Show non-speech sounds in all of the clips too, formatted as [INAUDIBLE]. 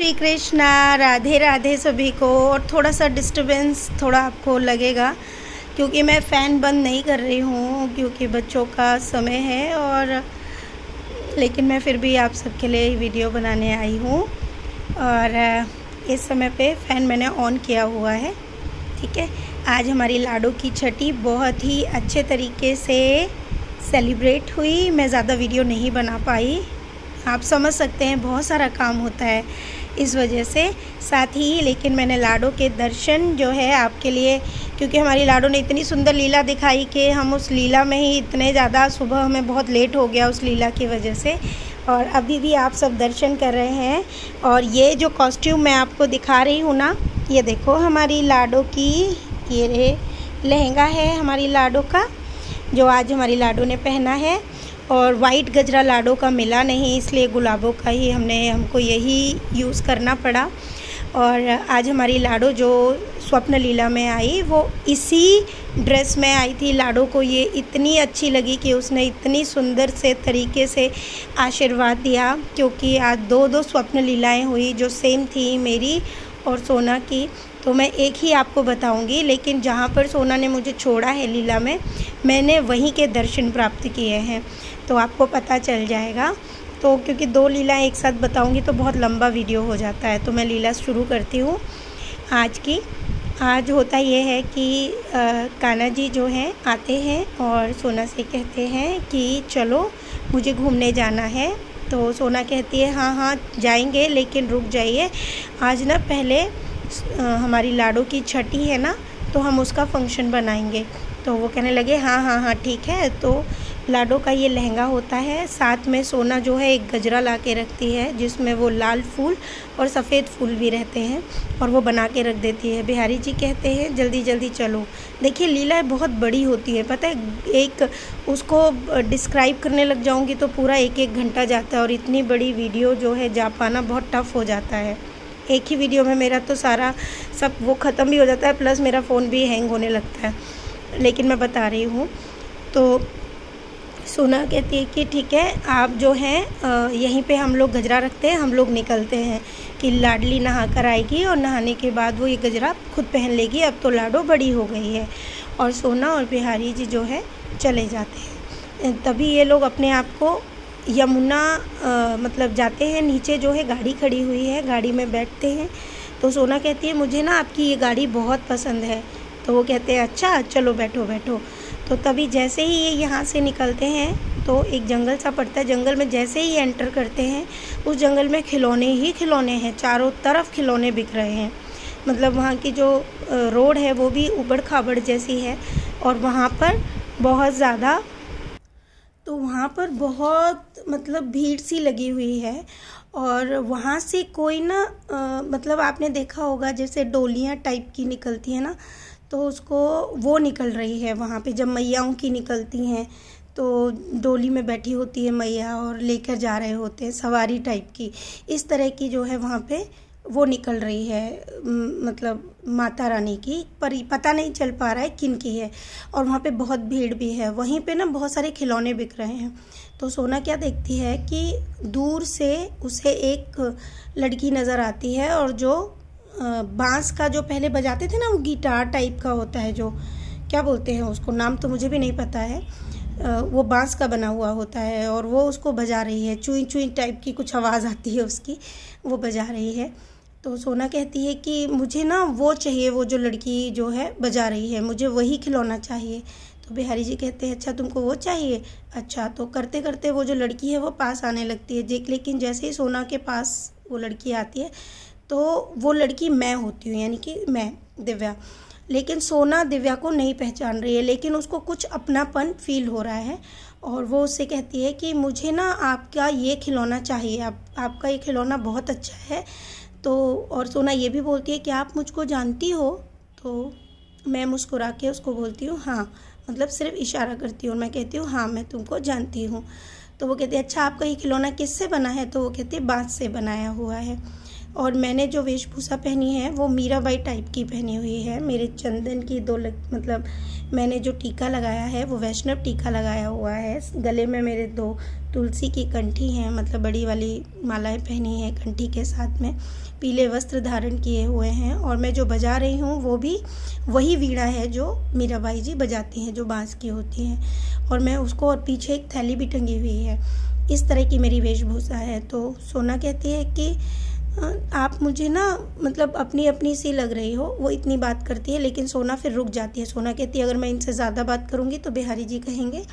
श्री कृष्णा राधे राधे सभी को, और थोड़ा सा डिस्टरबेंस थोड़ा आपको लगेगा, क्योंकि मैं फ़ैन बंद नहीं कर रही हूँ, क्योंकि बच्चों का समय है, और लेकिन मैं फिर भी आप सबके लिए वीडियो बनाने आई हूँ, और इस समय पे फ़ैन मैंने ऑन किया हुआ है, ठीक है? आज हमारी लाडो की छठी बहुत ही अच्छे तरीके से सेलिब्रेट हुई, मैं ज़्यादा वीडियो नहीं बना पाई, आप समझ सकते हैं, बहुत सारा काम होता है। इस वजह से साथ ही, लेकिन मैंने लाडो के दर्शन जो है आपके लिए, क्योंकि हमारी लाडो ने इतनी सुंदर लीला दिखाई कि हम उस लीला में ही इतने ज़्यादा सुबह हमें बहुत लेट हो गया उस लीला की वजह से। और अभी भी आप सब दर्शन कर रहे हैं। और ये जो कॉस्ट्यूम मैं आपको दिखा रही हूँ ना, ये देखो हमारी लाडो की, ये लहंगा है हमारी लाडो का, जो आज हमारी लाडो ने पहना है। और वाइट गजरा लाडो का मिला नहीं, इसलिए गुलाबों का ही हमने, हमको यही यूज़ करना पड़ा। और आज हमारी लाडो जो स्वप्न लीला में आई, वो इसी ड्रेस में आई थी। लाडो को ये इतनी अच्छी लगी कि उसने इतनी सुंदर से तरीके से आशीर्वाद दिया, क्योंकि आज दो दो स्वप्न लीलाएँ हुई जो सेम थी मेरी और सोना की। तो मैं एक ही आपको बताऊँगी लेकिन जहाँ पर सोना ने मुझे छोड़ा है लीला में मैंने वहीं के दर्शन प्राप्त किए हैं तो आपको पता चल जाएगा। तो क्योंकि दो लीला एक साथ बताऊँगी तो बहुत लंबा वीडियो हो जाता है तो मैं लीला शुरू करती हूँ। आज की आज होता ये है कि आ, कान्हा जी जो हैं आते हैं और सोना से कहते हैं कि चलो मुझे घूमने जाना है। तो सोना कहती है हाँ हाँ जाएँगे लेकिन रुक जाइए। आज ना पहले हमारी लाडो की छठी है ना तो हम उसका फ़ंक्शन बनाएँगे। तो वो कहने लगे हाँ हाँ हाँ ठीक है। तो लाडो का ये लहंगा होता है, साथ में सोना जो है एक गजरा ला के रखती है, जिसमें वो लाल फूल और सफ़ेद फूल भी रहते हैं और वो बना के रख देती है। बिहारी जी कहते हैं, जल्दी जल्दी चलो। देखिए, लीला बहुत बड़ी होती है, पता है? एक उसको डिस्क्राइब करने लग जाऊँगी तो पूरा एक एक घंटा जाता है और इतनी बड़ी वीडियो जो है जा पाना बहुत टफ़ हो जाता है। एक ही वीडियो में मेरा तो सारा सब वो ख़त्म भी हो जाता है प्लस मेरा फ़ोन भी हैंग होने लगता है। लेकिन मैं बता रही हूँ। तो सोना कहती है कि ठीक है, आप जो हैं यहीं पे हम लोग गजरा रखते हैं, हम लोग निकलते हैं कि लाडली नहा कर आएगी और नहाने के बाद वो ये गजरा खुद पहन लेगी। अब तो लाडो बड़ी हो गई है और सोना और बिहारी जी जो है, चले जाते हैं। तभी ये लोग अपने आप को यमुना आ, मतलब जाते हैं नीचे जो है गाड़ी खड़ी हुई है गाड़ी में बैठते हैं। तो सोना कहती है मुझे ना आपकी ये गाड़ी बहुत पसंद है। तो वो कहते हैं अच्छा चलो बैठो बैठो। तो तभी जैसे ही ये यहाँ से निकलते हैं तो एक जंगल सा पड़ता है। जंगल में जैसे ही एंटर करते हैं उस जंगल में खिलौने ही खिलौने हैं चारों तरफ़ खिलौने बिक रहे हैं। मतलब वहाँ की जो रोड है वो भी उबड़ खाबड़ जैसी है और वहाँ पर बहुत ज़्यादा तो वहाँ पर बहुत मतलब भीड़ सी लगी हुई है और वहाँ से कोई ना आ, मतलब आपने देखा होगा जैसे डोलियाँ टाइप की निकलती है ना तो उसको वो निकल रही है वहाँ पे जब मैयाओं की निकलती हैं तो डोली में बैठी होती है मैया और लेकर जा रहे होते हैं सवारी टाइप की। इस तरह की जो है वहाँ पे वो निकल रही है मतलब माता रानी की, पर पता नहीं चल पा रहा है किन की है। और वहाँ पे बहुत भीड़ भी है। वहीं पे ना बहुत सारे खिलौने बिक रहे हैं। तो सोना क्या देखती है कि दूर से उसे एक लड़की नज़र आती है और जो बाँस का जो पहले बजाते थे ना वो गिटार टाइप का होता है जो, क्या बोलते हैं उसको, नाम तो मुझे भी नहीं पता है। वो बाँस का बना हुआ होता है और वो उसको बजा रही है। चुई चुई टाइप की कुछ आवाज़ आती है उसकी, वो बजा रही है। तो सोना कहती है कि मुझे ना वो चाहिए, वो जो लड़की जो है बजा रही है, मुझे वही खिलौना चाहिए। तो बिहारी जी कहते हैं अच्छा तुमको वो चाहिए? अच्छा तो करते करते वो जो लड़की है वो पास आने लगती है। लेकिन जैसे ही सोना के पास वो लड़की आती है तो वो लड़की मैं होती हूँ, यानी कि मैं, दिव्या। लेकिन सोना दिव्या को नहीं पहचान रही है, लेकिन उसको कुछ अपनापन फील हो रहा है और वो उससे कहती है कि मुझे ना आपका ये खिलौना चाहिए, आप, आपका ये खिलौना बहुत अच्छा है। तो और सोना ये भी बोलती है कि आप मुझको जानती हो तो मैं मुस्कुरा के उसको बोलती हूँ हाँ। मतलब सिर्फ़ इशारा करती हूँ और मैं कहती हूँ हाँ मैं तुमको जानती हूँ। तो वो कहती है अच्छा आपका ये खिलौना किससे बना है? तो वो कहती है, बाँस से बनाया हुआ है। और मैंने जो वेशभूषा पहनी है वो मीराबाई टाइप की पहनी हुई है। मेरे चंदन की दो लग, मतलब मैंने जो टीका लगाया है वो वैष्णव टीका लगाया हुआ है। गले में मेरे दो तुलसी की कंठी हैं मतलब बड़ी वाली मालाएँ पहनी हैं कंठी के साथ में पीले वस्त्र धारण किए हुए हैं। और मैं जो बजा रही हूँ वो भी वही वीणा है जो मीराबाई जी बजाती हैं जो बाँस की होती हैं। और मैं उसको और पीछे एक थैली भी टंगी हुई है। इस तरह की मेरी वेशभूषा है। तो सोना कहती है कि आप मुझे ना मतलब अपनी अपनी सी लग रही हो, वो इतनी बात करती है, लेकिन सोना फिर रुक जाती है। सोना कहती है, अगर मैं इनसे ज़्यादा बात करूँगी तो बिहारी जी कहेंगे,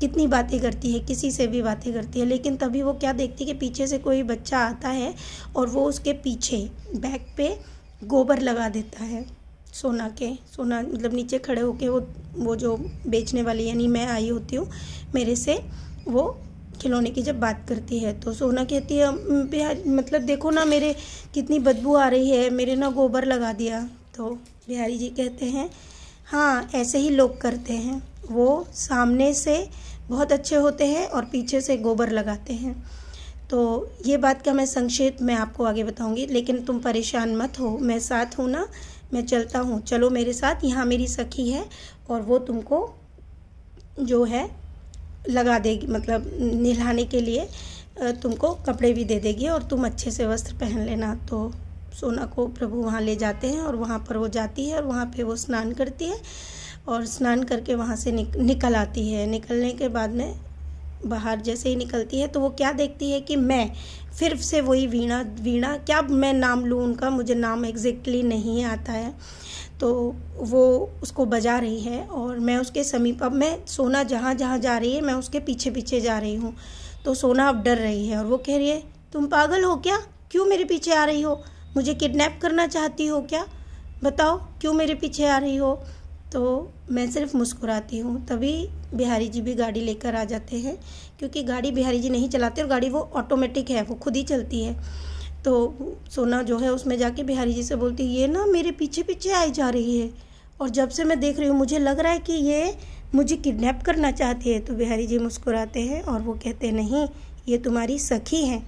कितनी बातें करती है, किसी से भी बातें करती है। लेकिन तभी वो क्या देखती है कि पीछे से कोई बच्चा आता है और वो उसके पीछे, बैक पे गोबर लगा देता है सोना के। सोना मतलब नीचे खड़े होके वो वो जो बेचने वाली, यानी मैं आई होती हूँ, मेरे से वो खिलौने की जब बात करती है तो सोना कहती है बिहार मतलब देखो ना मेरे कितनी बदबू आ रही है, मेरे ना गोबर लगा दिया। तो बिहारी जी कहते हैं हाँ ऐसे ही लोग करते हैं। वो सामने से बहुत अच्छे होते हैं और पीछे से गोबर लगाते हैं। तो ये बात का मैं संक्षेप में आपको आगे बताऊँगी, लेकिन तुम परेशान मत हो। मैं साथ हूँ ना, मैं चलता हूँ। चलो मेरे साथ, यहाँ मेरी सखी है और वो तुमको जो है लगा देगी मतलब नहलाने के लिए तुमको कपड़े भी दे देगी और तुम अच्छे से वस्त्र पहन लेना। तो सोना को प्रभु वहाँ ले जाते हैं और वहाँ पर वो जाती है और वहाँ पे वो स्नान करती है और स्नान करके वहाँ से निक, निकल आती है। निकलने के बाद में बाहर जैसे ही निकलती है तो वो क्या देखती है कि मैं फिर से वही वीणा वीणा क्या मैं नाम लूँ उनका? मुझे नाम एग्जैक्टली नहीं आता है। तो वो उसको बजा रही है और मैं उसके समीप, अब मैं सोना जहाँ जहाँ जा रही है, मैं उसके पीछे पीछे जा रही हूँ। तो सोना अब डर रही है और वो कह रही है, तुम पागल हो क्या? क्यों मेरे पीछे आ रही हो? मुझे किडनैप करना चाहती हो क्या? बताओ, क्यों मेरे पीछे आ रही हो? तो मैं सिर्फ़ मुस्कुराती हूँ। तभी बिहारी जी भी गाड़ी लेकर आ जाते हैं, क्योंकि गाड़ी बिहारी जी नहीं चलाते और गाड़ी वो ऑटोमेटिक है, वो खुद ही चलती है। तो सोना जो है उसमें जाके बिहारी जी से बोलती है ये ना मेरे पीछे पीछे आई जा रही है और जब से मैं देख रही हूँ, मुझे लग रहा है कि ये मुझे किडनैप करना चाहती है। तो बिहारी जी मुस्कुराते हैं और वो कहते, नहीं, ये तुम्हारी सखी है,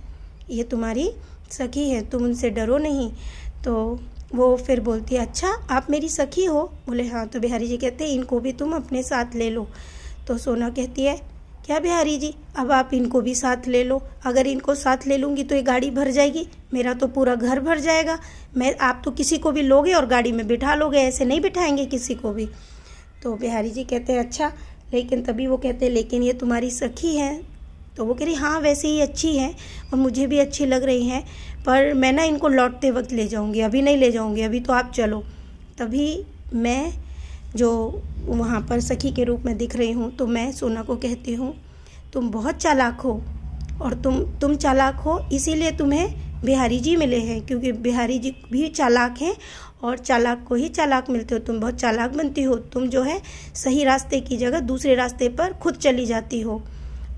ये तुम्हारी सखी है, तुम उनसे डरो नहीं। तो वो फिर बोलती है अच्छा आप मेरी सखी हो? बोले हाँ। तो बिहारी जी कहते हैं इनको भी तुम अपने साथ ले लो। तो सोना कहती है क्या बिहारी जी? अब आप इनको भी साथ ले लो। अगर इनको साथ ले लूँगी तो ये गाड़ी भर जाएगी। मेरा तो पूरा घर भर जाएगा। मैं, आप तो किसी को भी लोगे और गाड़ी में बिठा लोगे, ऐसे नहीं बिठाएँगे किसी को भी। तो बिहारी जी कहते हैं अच्छा लेकिन तभी वो कहते हैं, लेकिन ये तुम्हारी सखी है। तो वो कह रही हाँ वैसे ही अच्छी है और मुझे भी अच्छी लग रही हैं, पर मैं ना इनको लौटते वक्त ले जाऊँगी, अभी नहीं ले जाऊँगी, अभी तो आप चलो। तभी मैं जो वहाँ पर सखी के रूप में दिख रही हूँ तो मैं सोना को कहती हूँ, तुम बहुत चालाक हो और तुम तुम चालाक हो, इसीलिए तुम्हें बिहारी जी मिले हैं, क्योंकि बिहारी जी भी चालाक हैं और चालाक को ही चालाक मिलते हो। तुम बहुत चालाक बनती हो, तुम जो है सही रास्ते की जगह दूसरे रास्ते पर खुद चली जाती हो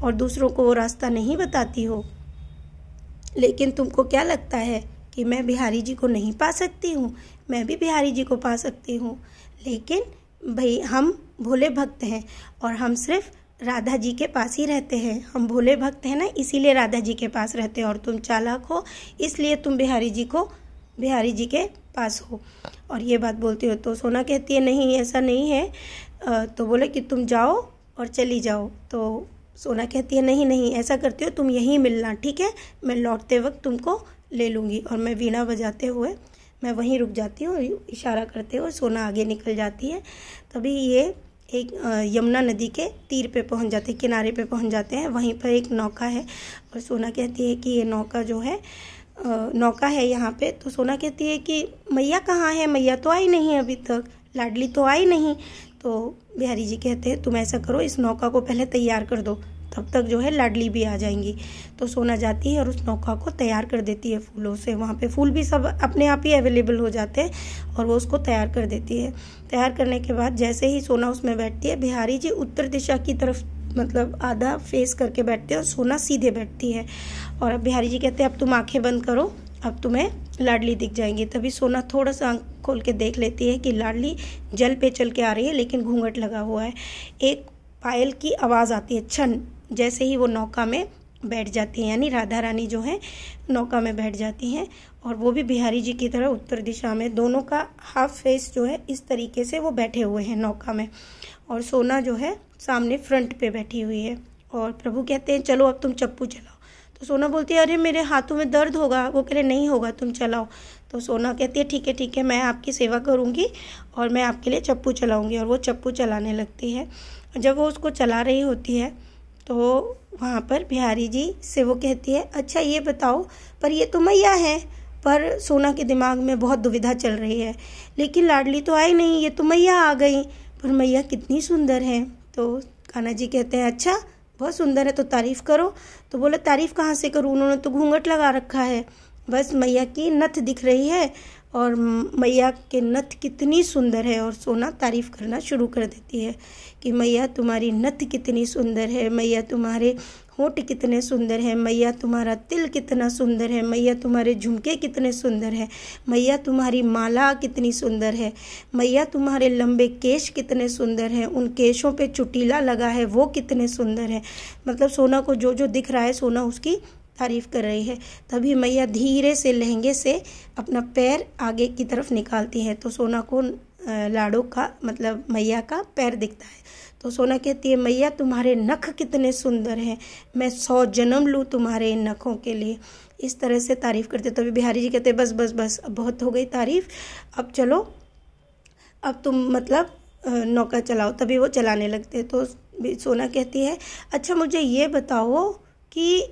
और दूसरों को वो रास्ता नहीं बताती हो। लेकिन तुमको क्या लगता है कि मैं बिहारी जी को नहीं पा सकती हूँ? मैं भी बिहारी जी को पा सकती हूँ। लेकिन भाई, हम भोले भक्त हैं और हम सिर्फ़ राधा जी के पास ही रहते हैं। हम भोले भक्त हैं ना, इसीलिए राधा जी के पास रहते हैं और तुम चालाक हो, इसलिए तुम बिहारी जी को, बिहारी जी के पास हो। और ये बात बोलती हो तो सोना कहती है, नहीं, ऐसा नहीं है। तो बोले कि, तुम जाओ और चली जाओ। तो सोना कहती है, नहीं नहीं, ऐसा करती हो, तुम यहीं मिलना, ठीक है? मैं लौटते वक्त तुमको ले लूँगी। और मैं वीणा बजाते हुए मैं वहीं रुक जाती हूँ इशारा करते हुए सोना आगे निकल जाती है। तभी ये एक यमुना नदी के तीर पे पहुँच जाते हैं किनारे पे पहुँच जाते हैं। वहीं पर एक नौका है और सोना कहती है कि ये नौका जो है नौका है यहाँ पे। तो सोना कहती है कि, मैया कहाँ है? मैया तो आई नहीं अभी तक। लाडली तो आई नहीं। तो बिहारी जी कहते हैं, तुम ऐसा करो, इस नौका को पहले तैयार कर दो। तब तक जो है लाडली भी आ जाएँगी। तो सोना जाती है और उस नौका को तैयार कर देती है फूलों से। वहाँ पे फूल भी सब अपने आप ही अवेलेबल हो जाते हैं और वो उसको तैयार कर देती है। तैयार करने के बाद जैसे ही सोना उसमें बैठती है, बिहारी जी उत्तर दिशा की तरफ़ मतलब आधा फेस करके बैठते हैं और सोना सीधे बैठती है। और अब बिहारी जी कहते हैं, अब तुम आँखें बंद करो, अब तुम्हें लाडली दिख जाएँगी। तभी सोना थोड़ा सा आँख खोल के देख लेती है कि लाडली जल पे चल के आ रही है, लेकिन घूंघट लगा हुआ है। एक पायल की आवाज़ आती है, छन। जैसे ही वो नौका में बैठ जाती हैं, यानी राधा रानी जो है, नौका में बैठ जाती हैं और वो भी बिहारी जी की तरह उत्तर दिशा में, दोनों का हाफ़ फेस जो है, इस तरीके से वो बैठे हुए हैं नौका में। और सोना जो है, सामने फ्रंट पे बैठी हुई है और प्रभु कहते हैं, चलो, अब तुम चप्पू चलाओ। तो सोना बोलती है, अरे, मेरे हाथों में दर्द होगा। वो कह रहे, नहीं होगा, तुम चलाओ। तो सोना कहती है, ठीक है ठीक है, मैं आपकी सेवा करूँगी और मैं आपके लिए चप्पू चलाऊँगी। और वो चप्पू चलाने लगती है। जब वो उसको चला रही होती है तो वहाँ पर बिहारी जी से वो कहती है अच्छा ये बताओ, पर ये तो मैया है, पर सोना के दिमाग में बहुत दुविधा चल रही है। लेकिन लाडली तो आई नहीं, ये तो मैया आ गई, पर मैया कितनी सुंदर है। तो कान्हा जी कहते हैं अच्छा बहुत सुंदर है तो तारीफ़ करो। तो बोले, तारीफ़ कहाँ से करूँ? उन्होंने तो घूंघट लगा रखा है। बस मैया की नथ दिख रही है और मैया के नथ कितनी सुंदर है और सोना तारीफ़ करना शुरू कर देती है कि मैया तुम्हारी नथ कितनी सुंदर है, मैया तुम्हारे होठ कितने सुंदर हैं, मैया तुम्हारा तिल कितना सुंदर है, मैया तुम्हारे झुमके कितने सुंदर हैं, मैया तुम्हारी माला कितनी सुंदर है, मैया तुम्हारे लंबे केश कितने सुंदर हैं, उन केशों पे चुटीला लगा है वो कितने सुंदर है। मतलब सोना को जो जो दिख रहा है, सोना उसकी तारीफ़ कर रही है। तभी मैया धीरे से लहंगे से अपना पैर आगे की तरफ़ निकालती है। तो सोना को लाड़ो का मतलब मैया का पैर दिखता है। तो सोना कहती है, मैया, तुम्हारे नख कितने सुंदर हैं। मैं सौ जन्म लूँ तुम्हारे इन नखों के लिए। इस तरह से तारीफ़ करते, तभी बिहारी जी कहते, बस बस बस, अब बहुत हो गई तारीफ़। अब चलो, अब तुम मतलब नौका चलाओ। तभी वो चलाने लगते तो सोना कहती है अच्छा मुझे ये बताओ कि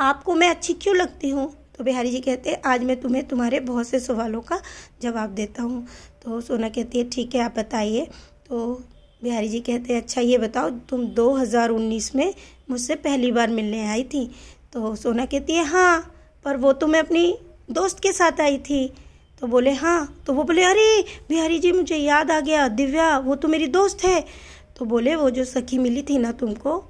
आपको मैं अच्छी क्यों लगती हूँ? तो बिहारी जी कहते हैं, आज मैं तुम्हें तुम्हारे बहुत से सवालों का जवाब देता हूँ। तो सोना कहती है, ठीक है, आप बताइए। तो बिहारी जी कहते हैं अच्छा ये बताओ, तुम 2019 में मुझसे पहली बार मिलने आई थी? तो सोना कहती है हाँ पर वो तो मैं अपनी दोस्त के साथ आई थी। तो बोले हाँ? तो वो बोले, अरे, बिहारी जी, मुझे याद आ गया, दिव्या, वो तो मेरी दोस्त है। तो बोले, वो जो सखी मिली थी ना तुमको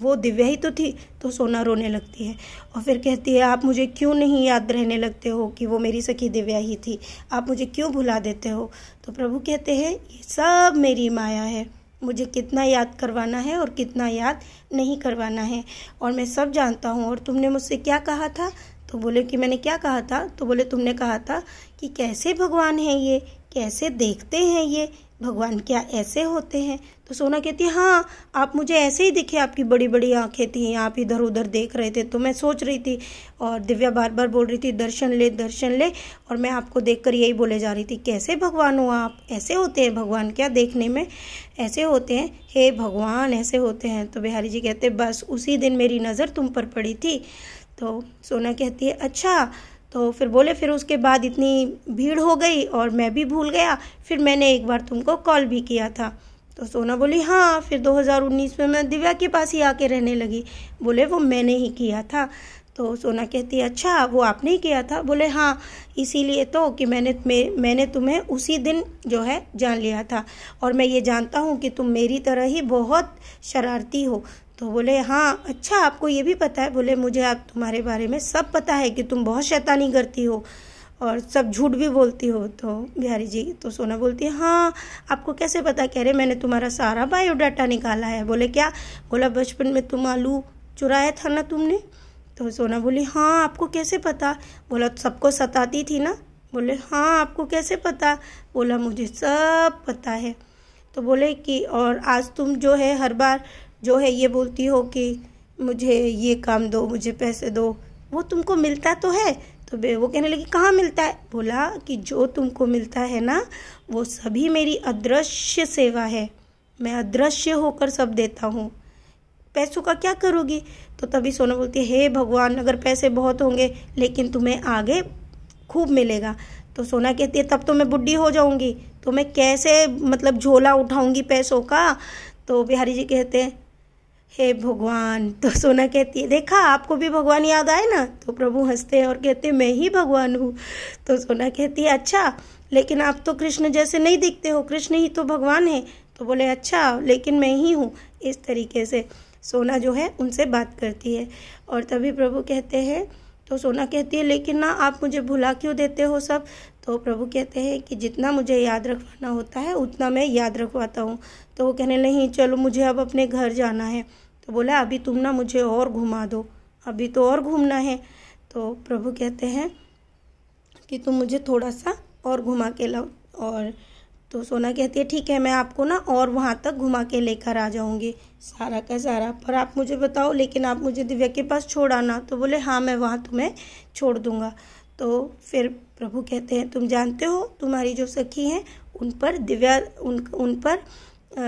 वो दिव्या ही तो थी तो सोना रोने लगती है। और फिर कहती है, आप मुझे क्यों नहीं याद रहने लगते हो कि वो मेरी सखी दिव्या ही थी? आप मुझे क्यों भुला देते हो? तो प्रभु कहते हैं, ये सब मेरी माया है। मुझे कितना याद करवाना है और कितना याद नहीं करवाना है। और मैं सब जानता हूँ, और तुमने मुझसे क्या कहा था? तो बोले कि मैंने क्या कहा था? तो बोले, तुमने कहा था कि कैसे भगवान हैं ये? कैसे देखते हैं ये? भगवान क्या ऐसे होते हैं? तो सोना कहती है हाँ आप मुझे ऐसे ही दिखे, आपकी बड़ी बड़ी आँखें थी, आप इधर उधर देख रहे थे। तो मैं सोच रही थी और दिव्या बार बार बोल रही थी, दर्शन ले दर्शन ले। और मैं आपको देखकर यही बोले जा रही थी, कैसे भगवान हो आप? ऐसे होते हैं भगवान क्या देखने में? ऐसे होते हैं? हे भगवान, ऐसे होते हैं। तो बिहारी जी कहते, बस उसी दिन मेरी नज़र तुम पर पड़ी थी। तो सोना कहती है अच्छा तो फिर बोले फिर उसके बाद इतनी भीड़ हो गई और मैं भी भूल गया। फिर मैंने एक बार तुमको कॉल भी किया था। तो सोना बोली हाँ। फिर 2019 में मैं दिव्या के पास ही आके रहने लगी। बोले वो मैंने ही किया था। तो सोना कहती अच्छा वो आपने ही किया था? बोले हाँ। इसीलिए तो कि मैंने मैं, मैंने तुम्हें उसी दिन जो है जान लिया था। और मैं ये जानता हूँ कि तुम मेरी तरह ही बहुत शरारती हो। तो बोले हाँ अच्छा आपको ये भी पता है। बोले, मुझे आप, तुम्हारे बारे में सब पता है कि तुम बहुत शैतानी करती हो और सब झूठ भी बोलती हो। तो बिहारी जी तो सोना बोलती है हाँ आपको कैसे पता? कह रहे, मैंने तुम्हारा सारा बायोडाटा निकाला है। बोले, क्या? बोला, बचपन में तुम आलू चुराया था ना तुमने? तो सोना बोली हाँ आपको कैसे पता? बोला, सबको सताती थी ना? बोले हाँ आपको कैसे पता? बोला, मुझे सब पता है। तो बोले कि, और आज तुम जो है हर बार जो है ये बोलती हो कि मुझे ये काम दो, मुझे पैसे दो, वो तुमको मिलता तो है। तो वो कहने लगी, कहाँ मिलता है? बोला कि जो तुमको मिलता है ना, वो सभी मेरी अदृश्य सेवा है। मैं अदृश्य होकर सब देता हूँ। पैसों का क्या करोगी? तो तभी सोना बोलती, है हे भगवान, अगर पैसे बहुत होंगे, लेकिन तुम्हें आगे खूब मिलेगा। तो सोना कहती है, तब तो मैं बुढ़ी हो जाऊँगी। तो मैं कैसे मतलब झोला उठाऊँगी पैसों का? तो बिहारी जी कहते हैं हे भगवान तो सोना कहती है, देखा, आपको भी भगवान याद आए ना? तो प्रभु हँसते हैं और कहते हैं, मैं ही भगवान हूँ। तो सोना कहती है अच्छा लेकिन आप तो कृष्ण जैसे नहीं दिखते हो। कृष्ण ही तो भगवान है। तो बोले अच्छा लेकिन मैं ही हूँ। इस तरीके से सोना जो है, उनसे बात करती है। और तभी प्रभु कहते हैं तो सोना कहती है, लेकिन ना, आप मुझे भुला क्यों देते हो सब? तो प्रभु कहते हैं कि जितना मुझे याद रखवाना होता है, उतना मैं याद रखवाता हूँ। तो वो कहने नहीं चलो, मुझे अब अपने घर जाना है। तो बोला, अभी तुम ना मुझे और घुमा दो। अभी तो और घूमना है। तो प्रभु कहते हैं कि तुम मुझे थोड़ा सा और घुमा के लाओ। और तो सोना कहती है, ठीक है, मैं आपको ना और वहाँ तक घुमा के लेकर आ जाऊँगी। सारा का सारा। पर आप मुझे बताओ, लेकिन आप मुझे दिव्या के पास छोड़ आना। तो बोले हाँ मैं वहाँ तुम्हें छोड़ दूँगा। तो फिर प्रभु कहते हैं, तुम जानते हो, तुम्हारी जो सखी हैं, उन पर दिव्या, उन उन पर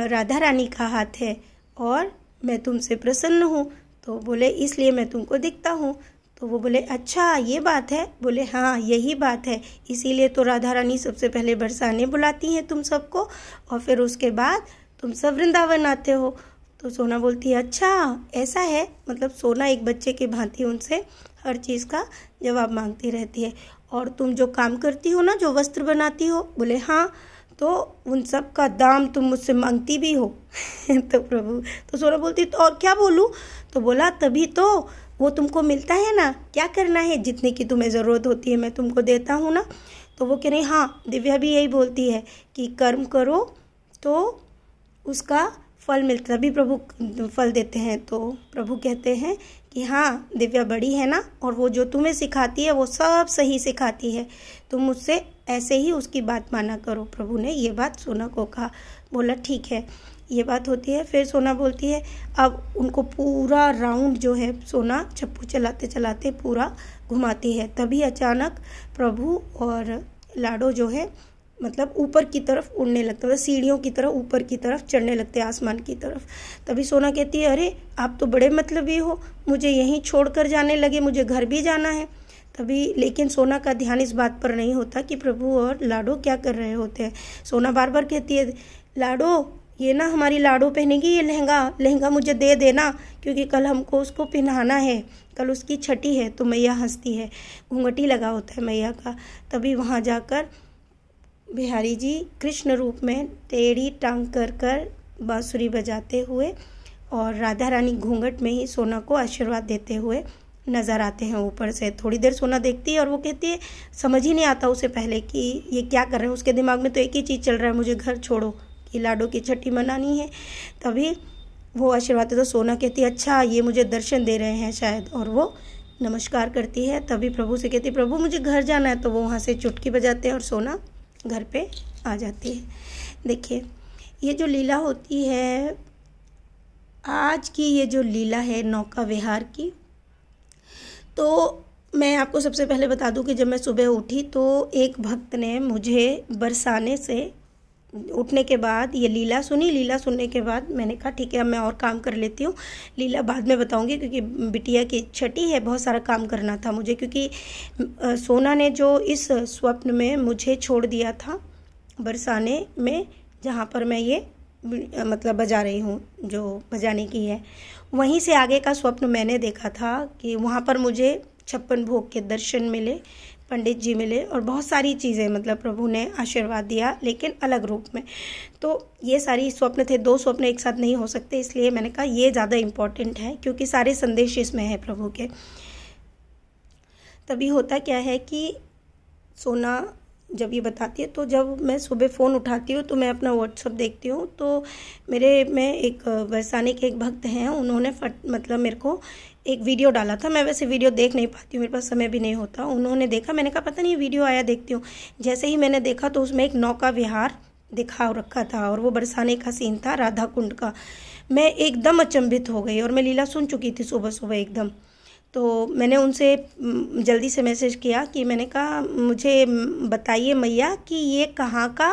राधा रानी का हाथ है और मैं तुमसे प्रसन्न हूँ। तो बोले, इसलिए मैं तुमको दिखता हूँ। तो वो बोले अच्छा ये बात है। बोले हाँ यही बात है। इसीलिए तो राधा रानी सबसे पहले बरसाने बुलाती हैं तुम सबको और फिर उसके बाद तुम सब वृंदावन आते हो। तो सोना बोलती है अच्छा ऐसा है? मतलब सोना एक बच्चे के भांति उनसे हर चीज़ का जवाब मांगती रहती है। और तुम जो काम करती हो ना, जो वस्त्र बनाती हो, बोले हाँ तो उन सब का दाम तुम मुझसे मांगती भी हो। [LAUGHS] तो प्रभु तो सोना बोलती तो और क्या बोलूँ? तो बोला, तभी तो वो तुमको मिलता है ना, क्या करना है? जितने की तुम्हें ज़रूरत होती है, मैं तुमको देता हूँ ना। तो वो कह रही हाँ दिव्या भी यही बोलती है कि कर्म करो तो उसका फल मिलता तभी प्रभु, फल देते हैं। तो प्रभु कहते हैं कि हाँ दिव्या बड़ी है ना? और वो जो तुम्हें सिखाती है, वो सब सही सिखाती है। तुम मुझसे ऐसे ही उसकी बात माना करो। प्रभु ने ये बात सोना को कहा। बोला, ठीक है। ये बात होती है। फिर सोना बोलती है, अब उनको पूरा राउंड जो है सोना चप्पू चलाते चलाते पूरा घुमाती है। तभी अचानक प्रभु और लाडो जो है मतलब ऊपर की तरफ़ उड़ने लगता मतलब सीढ़ियों की तरफ़, ऊपर की तरफ़ चढ़ने लगते आसमान की तरफ़। तभी सोना कहती है, अरे, आप तो बड़े मतलब मतलबी हो, मुझे यहीं छोड़कर जाने लगे, मुझे घर भी जाना है। तभी, लेकिन सोना का ध्यान इस बात पर नहीं होता कि प्रभु और लाडो क्या कर रहे होते हैं। सोना बार बार कहती है, लाडो, ये ना हमारी लाडो पहनेगी, ये लहंगा लहंगा मुझे दे देना, क्योंकि कल हमको उसको पहनाना है, कल उसकी छठी है तो मैया हंसती है, घूंघटी लगा होता है मैया का। तभी वहाँ जाकर बिहारी जी, कृष्ण रूप में टेढ़ी टांग कर कर बाँसुरी बजाते हुए और राधा रानी घूंघट में ही सोना को आशीर्वाद देते हुए नज़र आते हैं ऊपर से। थोड़ी देर सोना देखती है और वो कहती है, समझ ही नहीं आता उसे पहले कि ये क्या कर रहे हैं। उसके दिमाग में तो एक ही चीज़ चल रहा है, मुझे घर छोड़ो, कि लाडो की छठी मनानी है। तभी वो आशीर्वाद तो सोना कहती है अच्छा ये मुझे दर्शन दे रहे हैं शायद। और वो नमस्कार करती है। तभी प्रभु से कहती है, प्रभु, मुझे घर जाना है। तो वो वहाँ से चुटकी बजाते हैं और सोना घर पे आ जाती है। देखिए, ये जो लीला होती है, आज की ये जो लीला है नौका विहार की तो मैं आपको सबसे पहले बता दूँ कि जब मैं सुबह उठी तो एक भक्त ने मुझे बरसाने से उठने के बाद ये लीला सुनी, लीला सुनने के बाद मैंने कहा, ठीक है, अब मैं और काम कर लेती हूँ। लीला बाद में बताऊँगी क्योंकि बिटिया की छठी है, बहुत सारा काम करना था मुझे क्योंकि सोना ने जो इस स्वप्न में मुझे छोड़ दिया था, बरसाने में जहाँ पर मैं ये मतलब बजा रही हूँ, जो बजाने की है, वहीं से आगे का स्वप्न मैंने देखा था कि वहाँ पर मुझे छप्पन भोग के दर्शन मिले। पंडित जी मिले और बहुत सारी चीज़ें मतलब प्रभु ने आशीर्वाद दिया, लेकिन अलग रूप में। तो ये सारी स्वप्न थे, दो स्वप्न एक साथ नहीं हो सकते, इसलिए मैंने कहा ये ज़्यादा इंपॉर्टेंट है, क्योंकि सारे संदेश इसमें हैं प्रभु के। तभी होता क्या है कि सोना जब ये बताती है तो जब मैं सुबह फ़ोन उठाती हूँ तो मैं अपना व्हाट्सअप देखती हूँ तो मेरे में एक वैसानी के एक भक्त हैं, उन्होंने फट मतलब मेरे को एक वीडियो डाला था, मैं वैसे वीडियो देख नहीं पाती हूँ, मेरे पास समय भी नहीं होता। उन्होंने देखा, मैंने कहा, पता नहीं वीडियो आया देखती हूँ। जैसे ही मैंने देखा तो उसमें एक नौका विहार दिखा रखा था और वो बरसाने का सीन था राधा कुंड का। मैं एकदम अचंभित हो गई और मैं लीला सुन चुकी थी सुबह सुबह एकदम। तो मैंने उनसे जल्दी से मैसेज किया कि, मैंने कहा, मुझे, बताइए मैया कि ये कहाँ का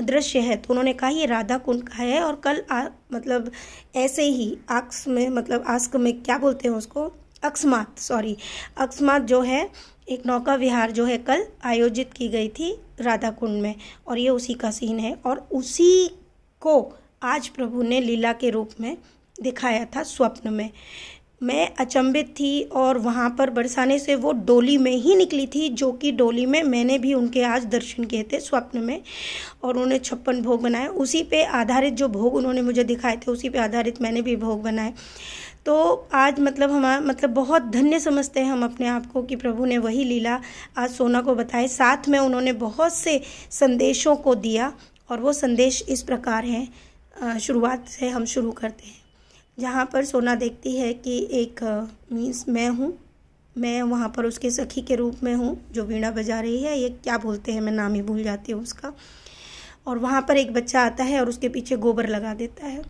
दृश्य है। तो उन्होंने कहा ये राधा कुंड का है और कल आ, मतलब ऐसे ही आक्स में मतलब आस्क में क्या बोलते हैं उसको? अकस्मात सॉरी अकस्मात जो है एक नौका विहार जो है कल आयोजित की गई थी राधा कुंड में और ये उसी का सीन है और उसी को आज प्रभु ने लीला के रूप में दिखाया था स्वप्न में। मैं अचंभित थी और वहाँ पर बरसाने से वो डोली में ही निकली थी, जो कि डोली में मैंने भी उनके आज दर्शन किए थे स्वप्न में और उन्होंने छप्पन भोग बनाए। उसी पे आधारित जो भोग उन्होंने मुझे दिखाए थे, उसी पे आधारित मैंने भी भोग बनाए। तो आज मतलब हमारा मतलब बहुत धन्य समझते हैं हम अपने आप को कि प्रभु ने वही लीला आज सोना को बताए साथ में उन्होंने बहुत से संदेशों को दिया और वो संदेश इस प्रकार हैं। शुरुआत से हम शुरू करते हैं। जहाँ पर सोना देखती है कि एक मीन्स मैं हूँ। मैं वहाँ पर उसके सखी के रूप में हूँ, जो वीणा बजा रही है। ये क्या बोलते हैं? मैं नाम ही भूल जाती हूँ उसका। और वहाँ पर एक बच्चा आता है और उसके पीछे गोबर लगा देता है।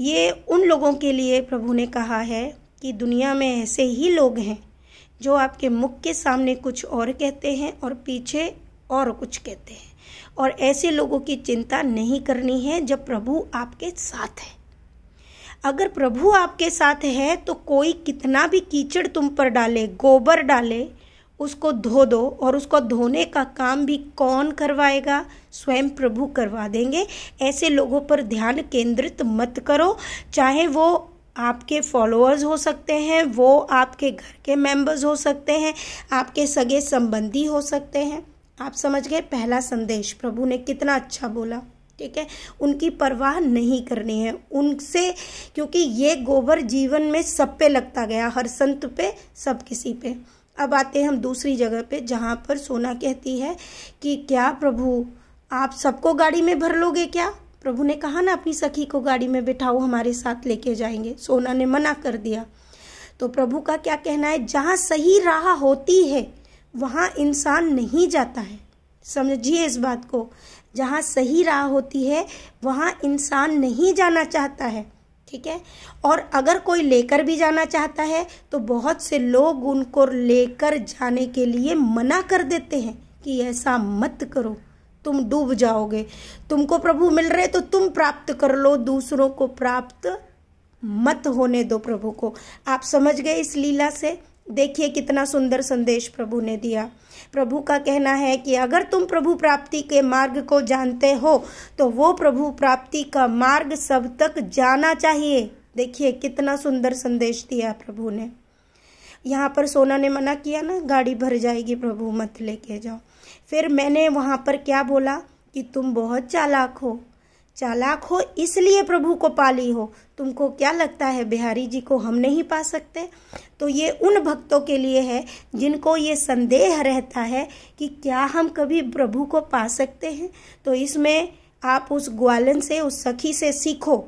ये उन लोगों के लिए प्रभु ने कहा है कि दुनिया में ऐसे ही लोग हैं, जो आपके मुख के सामने कुछ और कहते हैं और पीछे और कुछ कहते हैं। और ऐसे लोगों की चिंता नहीं करनी है जब प्रभु आपके साथ है। अगर प्रभु आपके साथ है तो कोई कितना भी कीचड़ तुम पर डाले, गोबर डाले, उसको धो दो और उसको धोने का काम भी कौन करवाएगा? स्वयं प्रभु करवा देंगे। ऐसे लोगों पर ध्यान केंद्रित मत करो। चाहे वो आपके फॉलोअर्स हो सकते हैं, वो आपके घर के मेंबर्स हो सकते हैं, आपके सगे संबंधी हो सकते हैं। आप समझ गए? पहला संदेश प्रभु ने कितना अच्छा बोला। ठीक है? उनकी परवाह नहीं करनी है। उनसे, क्योंकि ये गोबर जीवन में सब पे लगता गया, हर संत पे, सब किसी पे। अब आते हैं हम दूसरी जगह पे, जहाँ पर सोना कहती है कि, क्या प्रभु, आप सबको गाड़ी में भर लोगे क्या? प्रभु ने कहा ना, अपनी सखी को गाड़ी में बिठाओ, हमारे साथ लेके जाएँगे। सोना ने मना कर दिया। तो प्रभु का क्या कहना है? जहाँ सही राह होती है, वहाँ इंसान नहीं जाता है। समझिए इस बात को। जहाँ सही राह होती है, वहाँ इंसान नहीं जाना चाहता है, ठीक है? और अगर कोई लेकर भी जाना चाहता है तो बहुत से लोग उनको लेकर जाने के लिए मना कर देते हैं कि ऐसा मत करो, तुम डूब जाओगे। तुमको प्रभु मिल रहे तो तुम प्राप्त कर लो, दूसरों को प्राप्त मत होने दो प्रभु को। आप समझ गए इस लीला से? देखिए कितना सुंदर संदेश प्रभु ने दिया। प्रभु का कहना है कि अगर तुम प्रभु प्राप्ति के मार्ग को जानते हो तो वो प्रभु प्राप्ति का मार्ग सब तक जाना चाहिए। देखिए, कितना सुंदर संदेश दिया प्रभु ने। यहाँ पर सोना ने मना किया ना, गाड़ी भर जाएगी प्रभु, मत लेके जाओ। फिर मैंने वहाँ पर क्या बोला कि तुम बहुत चालाक हो। चालाक हो, इसलिए प्रभु को पाली हो। तुमको क्या लगता है, बिहारी जी को हम नहीं पा सकते? तो ये उन भक्तों के लिए है, जिनको ये संदेह रहता है कि क्या हम कभी प्रभु को पा सकते हैं? तो इसमें आप उस ग्वालन से, उस सखी से सीखो।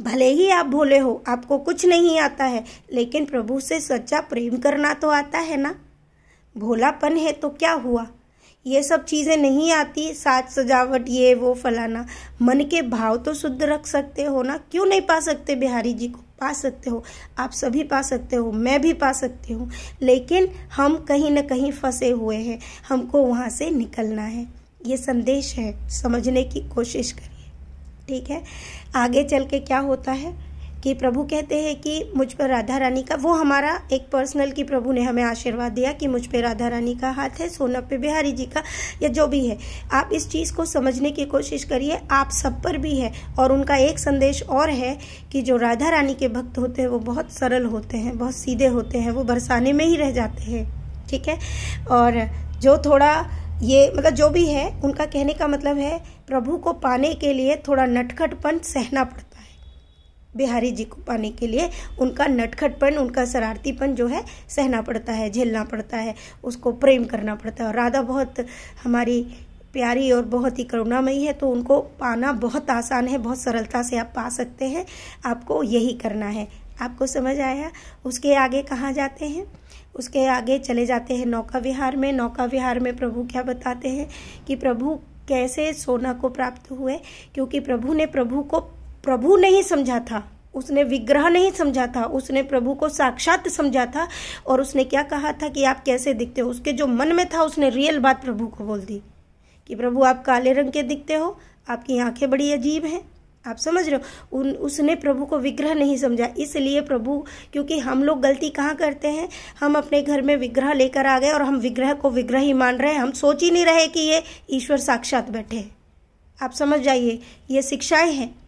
भले ही आप भोले हो, आपको कुछ नहीं आता है, लेकिन प्रभु से सच्चा प्रेम करना तो आता है ना। भोलापन है तो क्या हुआ? ये सब चीज़ें नहीं आती, साज सजावट ये, वो, फलाना। मन के भाव तो शुद्ध रख सकते हो ना? क्यों नहीं पा सकते बिहारी जी को? पा सकते हो। आप सभी पा सकते हो, मैं भी पा सकती हूँ। लेकिन हम कहीं ना कहीं फंसे हुए हैं। हमको वहाँ से निकलना है। ये संदेश है, समझने की कोशिश करिए। ठीक है? आगे चल के क्या होता है? कि प्रभु कहते हैं कि मुझ पर राधा रानी का, वो हमारा एक पर्सनल की प्रभु ने हमें आशीर्वाद दिया कि मुझ पर राधा रानी का हाथ है सोना पे बिहारी जी का, या जो भी है। आप इस चीज़ को समझने की कोशिश करिए, आप सब पर भी है। और उनका एक संदेश और है कि जो राधा रानी के भक्त होते हैं, वो बहुत सरल होते हैं, बहुत सीधे होते हैं, वो बरसाने में ही रह जाते हैं, ठीक है? और जो थोड़ा ये मतलब जो भी है, उनका कहने का मतलब है, प्रभु को पाने के लिए थोड़ा नटखटपन सहना पड़ता बिहारी जी को पाने के लिए उनका नटखटपन, उनका शरारतीपन जो है, सहना पड़ता है, झेलना पड़ता है, उसको प्रेम करना पड़ता है। और राधा बहुत हमारी प्यारी और बहुत ही करुणामयी है तो उनको पाना बहुत आसान है, बहुत सरलता से आप पा सकते हैं। आपको यही करना है। आपको समझ आया? उसके आगे कहाँ जाते हैं? उसके आगे चले जाते हैं नौका विहार में। नौका विहार में प्रभु क्या बताते हैं कि प्रभु कैसे सोना को प्राप्त हुए? क्योंकि प्रभु ने प्रभु को प्रभु नहीं समझा था, उसने विग्रह नहीं समझा था, उसने प्रभु को साक्षात समझा था और उसने क्या कहा था कि आप कैसे दिखते हो? उसके जो मन में था, उसने रियल बात प्रभु को बोल दी कि प्रभु आप काले रंग के दिखते हो, आपकी आँखें बड़ी अजीब हैं। आप समझ रहे हो? उन, उसने प्रभु को विग्रह नहीं समझा, इसलिए प्रभु, क्योंकि हम लोग गलती कहाँ करते हैं? हम अपने घर में विग्रह लेकर आ गए और हम विग्रह को विग्रह ही मान रहे हैं। हम सोच ही नहीं रहे कि ये ईश्वर साक्षात बैठे आप समझ जाइए, ये शिक्षाएँ हैं।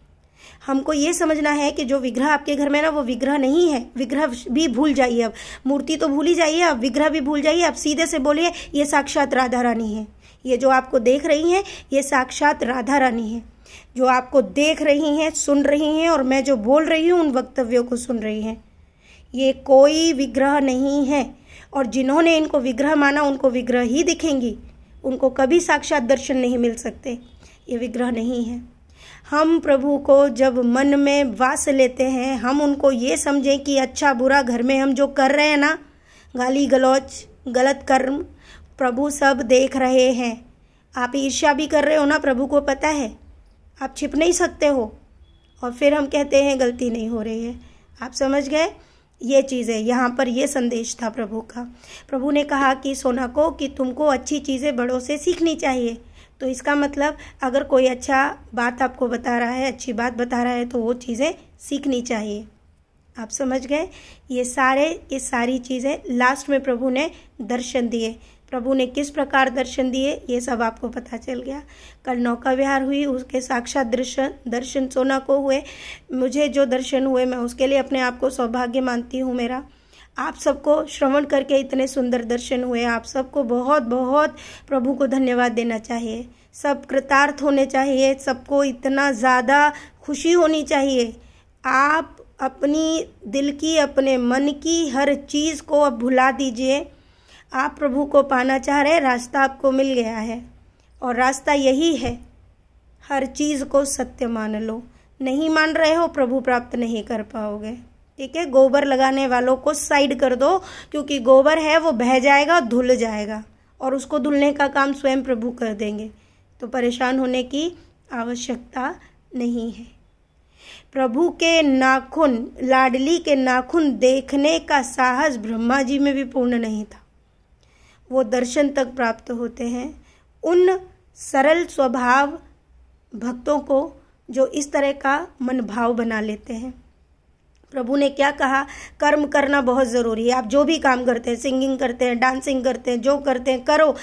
हमको ये समझना है कि जो विग्रह आपके घर में ना, वो विग्रह नहीं है। विग्रह भी भूल जाइए अब। मूर्ति तो भूल ही जाइए, अब विग्रह भी भूल जाइए। अब सीधे से बोलिए, ये साक्षात राधा रानी है। ये जो आपको देख रही हैं, ये साक्षात राधा रानी है। जो आपको देख रही हैं, सुन रही हैं और मैं जो बोल रही हूँ, उन वक्तव्यों को सुन रही हैं। ये कोई विग्रह नहीं है। और जिन्होंने इनको विग्रह माना, उनको विग्रह ही दिखेंगी। उनको कभी साक्षात दर्शन नहीं मिल सकते। ये विग्रह नहीं है। हम प्रभु को जब मन में वास लेते हैं, हम उनको ये समझें कि अच्छा बुरा घर में हम जो कर रहे हैं ना, गाली गलौच, गलत कर्म, प्रभु सब देख रहे हैं। आप ईर्ष्या भी कर रहे हो ना प्रभु को पता है? आप छिप नहीं सकते हो। और फिर हम कहते हैं, गलती नहीं हो रही है। आप समझ गए? ये चीज़ है यहाँ पर ये संदेश था प्रभु का। प्रभु ने कहा कि, सोना को कि तुमको अच्छी चीज़ें बड़ों से सीखनी चाहिए। तो इसका मतलब अगर कोई अच्छा बात आपको बता रहा है, अच्छी बात बता रहा है तो वो चीज़ें सीखनी चाहिए। आप समझ गए? ये सारे ये सारी चीज़ें लास्ट में प्रभु ने दर्शन दिए। प्रभु ने किस प्रकार दर्शन दिए, ये सब आपको पता चल गया। कल नौका विहार हुई, उसके साक्षात दर्शन दर्शन सोना को हुए। मुझे जो दर्शन हुए, मैं उसके लिए अपने आप को सौभाग्य मानती हूँ मेरा। आप सबको श्रवण करके इतने सुंदर दर्शन हुए। आप सबको बहुत बहुत प्रभु को धन्यवाद देना चाहिए। सब कृतार्थ होने चाहिए। सबको इतना ज़्यादा खुशी होनी चाहिए। आप अपनी दिल की, अपने मन की हर चीज़ को अब भुला दीजिए। आप प्रभु को पाना चाह रहे रास्ता आपको मिल गया है। और रास्ता यही है, हर चीज़ को सत्य मान लो। नहीं मान रहे हो, प्रभु प्राप्त नहीं कर पाओगे। ठीक है? गोबर लगाने वालों को साइड कर दो, क्योंकि गोबर है, वो बह जाएगा धुल जाएगा और उसको धुलने का काम स्वयं प्रभु कर देंगे। तो परेशान होने की आवश्यकता नहीं है। प्रभु के नाखून, लाडली के नाखून देखने का साहस ब्रह्मा जी में भी पूर्ण नहीं था। वो दर्शन तक प्राप्त होते हैं। उन सरल स्वभाव भक्तों को जो इस तरह का मन भाव बना लेते हैं। प्रभु ने क्या कहा? कर्म करना बहुत ज़रूरी है। आप जो भी काम करते हैं सिंगिंग करते हैं डांसिंग करते हैं, जो करते हैं, करो।